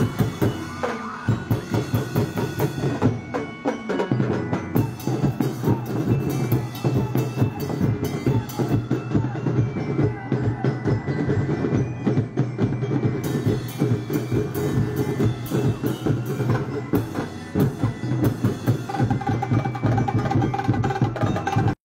you.